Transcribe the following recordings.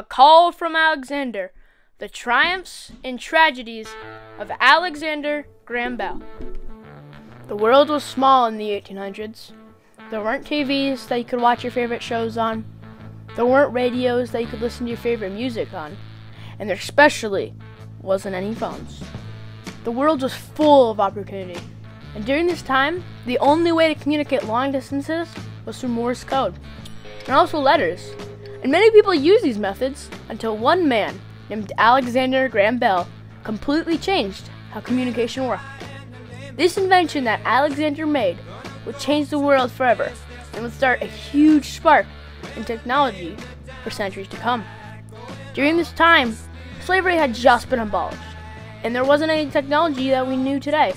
A Call from Alexander The Triumphs and Tragedies of Alexander Graham Bell. The world was small in the 1800s. There weren't TVs that you could watch your favorite shows on. There weren't radios that you could listen to your favorite music on. And there especially wasn't any phones. The world was full of opportunity. And during this time, the only way to communicate long distances was through Morse code, and also letters. And many people used these methods until one man named Alexander Graham Bell completely changed how communication worked. This invention that Alexander made would change the world forever and would start a huge spark in technology for centuries to come. During this time, slavery had just been abolished, and there wasn't any technology that we knew today.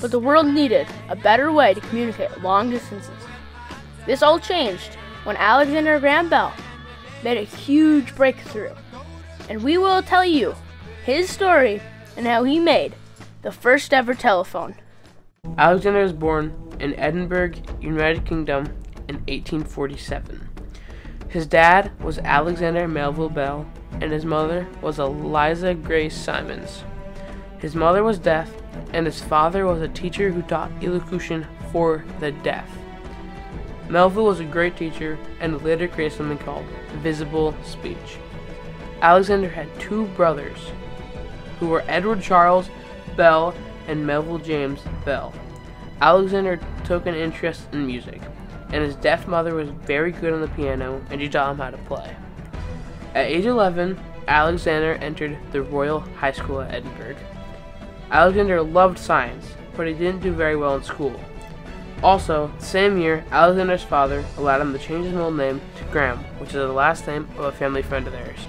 But the world needed a better way to communicate long distances. This all changed when Alexander Graham Bell made a huge breakthrough. And we will tell you his story and how he made the first ever telephone. Alexander was born in Edinburgh, United Kingdom in 1847. His dad was Alexander Melville Bell, and his mother was Eliza Grace Simons. His mother was deaf, and his father was a teacher who taught elocution for the deaf. Melville was a great teacher and later created something called visible speech. Alexander had two brothers, who were Edward Charles Bell and Melville James Bell. Alexander took an interest in music, and his deaf mother was very good on the piano and she taught him how to play. At age 11, Alexander entered the Royal High School at Edinburgh. Alexander loved science, but he didn't do very well in school. Also, the same year, Alexander's father allowed him to change his middle name to Graham, which is the last name of a family friend of theirs.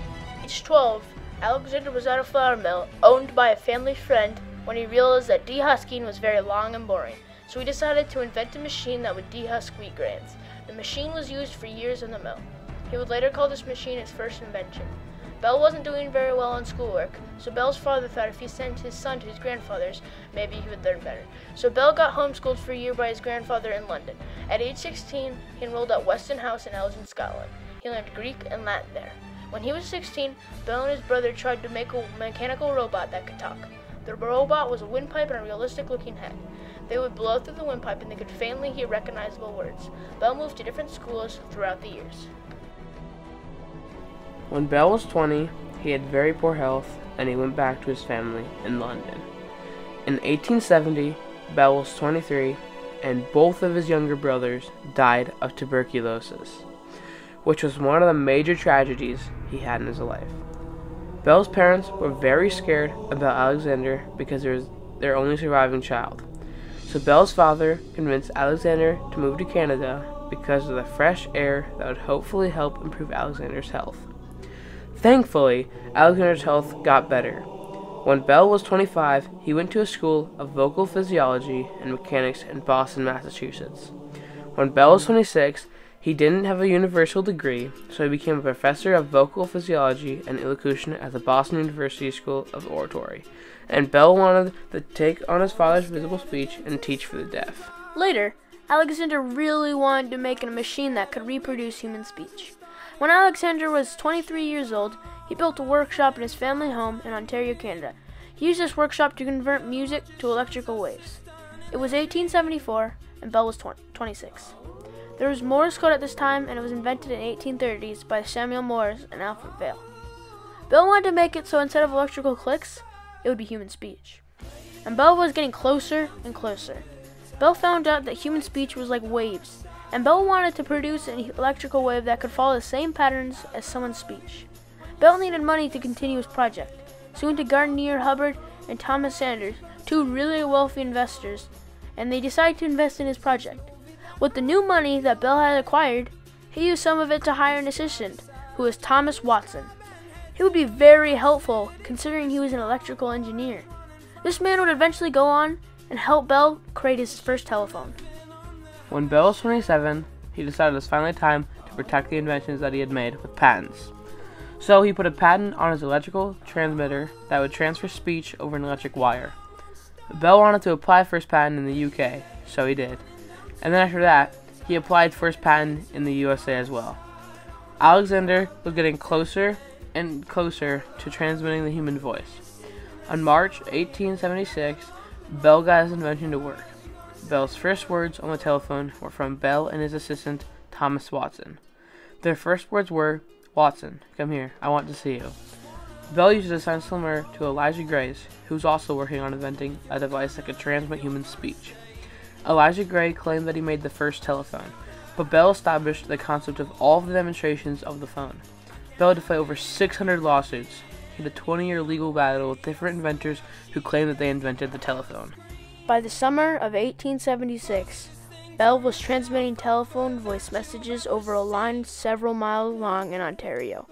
Age 12, Alexander was at a flour mill owned by a family friend when he realized that dehusking was very long and boring. So he decided to invent a machine that would dehusk wheat grains. The machine was used for years in the mill. He would later call this machine his first invention. Bell wasn't doing very well on schoolwork, so Bell's father thought if he sent his son to his grandfather's, maybe he would learn better. So Bell got homeschooled for a year by his grandfather in London. At age 16, he enrolled at Weston House in Elgin, Scotland. He learned Greek and Latin there. When he was 16, Bell and his brother tried to make a mechanical robot that could talk. The robot was a windpipe and a realistic looking head. They would blow through the windpipe and they could faintly hear recognizable words. Bell moved to different schools throughout the years. When Bell was 20, he had very poor health and he went back to his family in London. In 1870, Bell was 23 and both of his younger brothers died of tuberculosis, which was one of the major tragedies he had in his life. Bell's parents were very scared about Alexander because he was their only surviving child. So Bell's father convinced Alexander to move to Canada because of the fresh air that would hopefully help improve Alexander's health. Thankfully, Alexander's health got better. When Bell was 25, he went to a school of vocal physiology and mechanics in Boston, Massachusetts. When Bell was 26, he didn't have a universal degree, so he became a professor of vocal physiology and elocution at the Boston University School of Oratory. And Bell wanted to take on his father's visible speech and teach for the deaf. Later, Alexander really wanted to make a machine that could reproduce human speech. When Alexander was 23 years old, he built a workshop in his family home in Ontario, Canada. He used this workshop to convert music to electrical waves. It was 1874, and Bell was 20, 26. There was Morse code at this time, and it was invented in 1830s by Samuel Morse and Alfred Vail. Bell wanted to make it so instead of electrical clicks, it would be human speech. And Bell was getting closer and closer. Bell found out that human speech was like waves, and Bell wanted to produce an electrical wave that could follow the same patterns as someone's speech. Bell needed money to continue his project, so he went to Gardner Hubbard and Thomas Sanders, two really wealthy investors, and they decided to invest in his project. With the new money that Bell had acquired, he used some of it to hire an assistant, who was Thomas Watson. He would be very helpful considering he was an electrical engineer. This man would eventually go on and help Bell create his first telephone. When Bell was 27, he decided it was finally time to protect the inventions that he had made with patents. So he put a patent on his electrical transmitter that would transfer speech over an electric wire. Bell wanted to apply for his patent in the UK, so he did. And then after that, he applied for his patent in the USA as well. Alexander was getting closer and closer to transmitting the human voice. On March 1876, Bell got his invention to work. Bell's first words on the telephone were from Bell and his assistant, Thomas Watson. Their first words were, Watson, come here, I want to see you. Bell used a sign similar to Elisha Gray's, who was also working on inventing a device that could transmit human speech. Elisha Gray claimed that he made the first telephone, but Bell established the concept of all of the demonstrations of the phone. Bell had to fight over 600 lawsuits. He had a 20 year legal battle with different inventors who claimed that they invented the telephone. By the summer of 1876, Bell was transmitting telephone voice messages over a line several miles long in Ontario.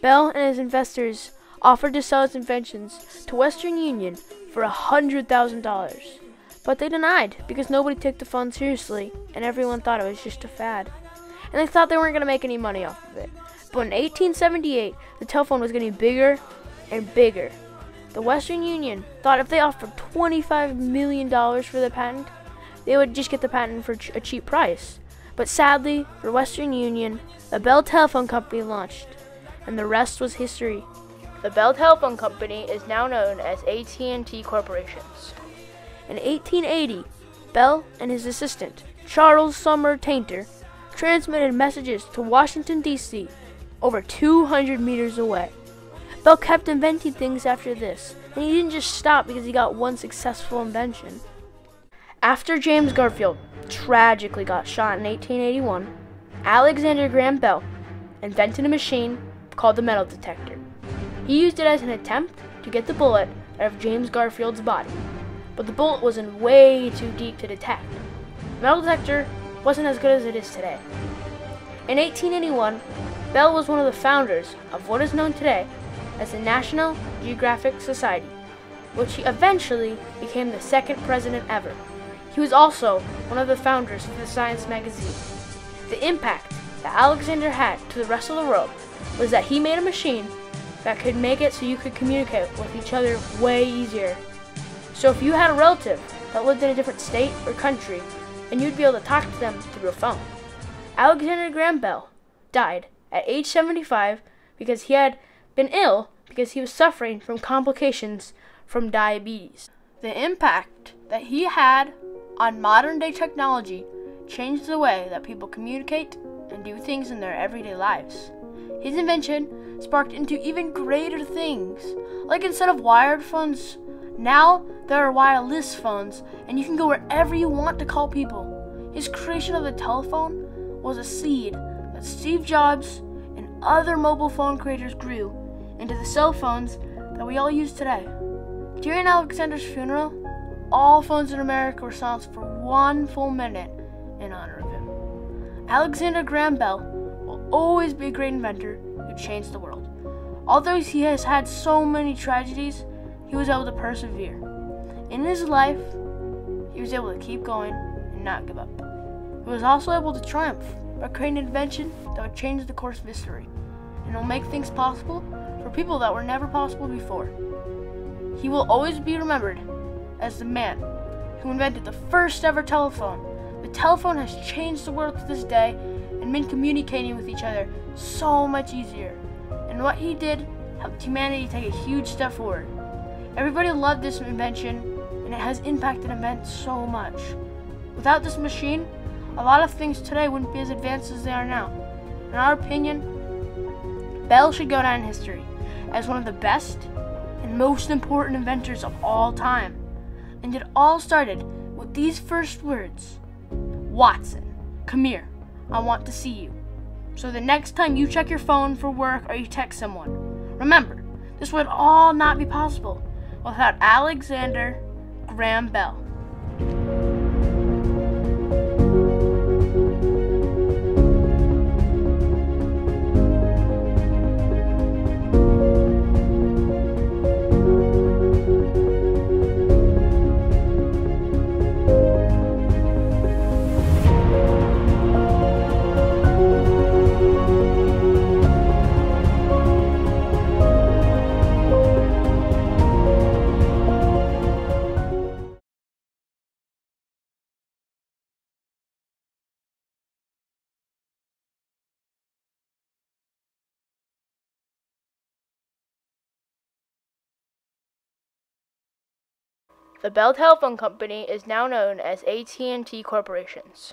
Bell and his investors offered to sell his inventions to Western Union for $100,000. But they denied because nobody took the phone seriously and everyone thought it was just a fad. And they thought they weren't going to make any money off of it. But in 1878, the telephone was getting bigger and bigger. The Western Union thought if they offered $25 million for the patent, they would just get the patent for a cheap price. But sadly, for Western Union, the Bell Telephone Company launched, and the rest was history. The Bell Telephone Company is now known as AT&T Corporations. In 1880, Bell and his assistant, Charles Sumner Tainter, transmitted messages to Washington, D.C., over 200 meters away. Bell kept inventing things after this, and he didn't just stop because he got one successful invention. After James Garfield tragically got shot in 1881, Alexander Graham Bell invented a machine called the metal detector. He used it as an attempt to get the bullet out of James Garfield's body but the bullet was in way too deep to detect. The metal detector wasn't as good as it is today. In 1881, Bell was one of the founders of what is known today as the National Geographic Society, which he eventually became the second president ever. He was also one of the founders of the Science magazine. The impact that Alexander had to the rest of the world was that he made a machine that could make it so you could communicate with each other way easier so if you had a relative that lived in a different state or country, and you'd be able to talk to them through a phone. Alexander Graham Bell died at age 75 because he had been ill because he was suffering from complications from diabetes. The impact that he had on modern day technology changed the way that people communicate and do things in their everyday lives. His invention sparked into even greater things, like instead of wired phones, now there are wireless phones, and you can go wherever you want to call people. His creation of the telephone was a seed that Steve Jobs other mobile phone creators grew into the cell phones that we all use today. During Alexander's funeral, all phones in America were silenced for one full minute in honor of him. Alexander Graham Bell will always be a great inventor who changed the world. Although he has had so many tragedies, he was able to persevere. In his life, he was able to keep going and not give up. He was also able to triumph by creating an invention that would change the course of history and will make things possible for people that were never possible before. He will always be remembered as the man who invented the first ever telephone. The telephone has changed the world to this day and made communicating with each other so much easier. And what he did helped humanity take a huge step forward. Everybody loved this invention, and it has impacted events so much. Without this machine, a lot of things today wouldn't be as advanced as they are now. In our opinion, Bell should go down in history as one of the best and most important inventors of all time. And it all started with these first words Watson, come here, I want to see you. So the next time you check your phone for work or you text someone, remember, this would all not be possible without Alexander Graham Bell. The Bell Telephone Company is now known as AT&T Corporations.